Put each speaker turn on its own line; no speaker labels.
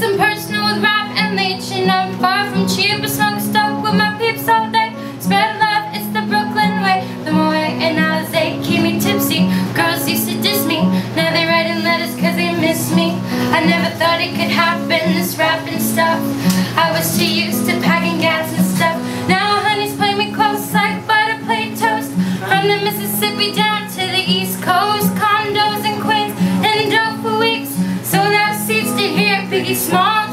was personal with rap and leeching. I'm far from cheap, but smoke stuck with my peeps all day. Spread love, it's the Brooklyn way. The more and I they keep me tipsy. Girls used to diss me, now they're writing letters cause they miss me. I never thought it could happen, this rapping stuff. It's not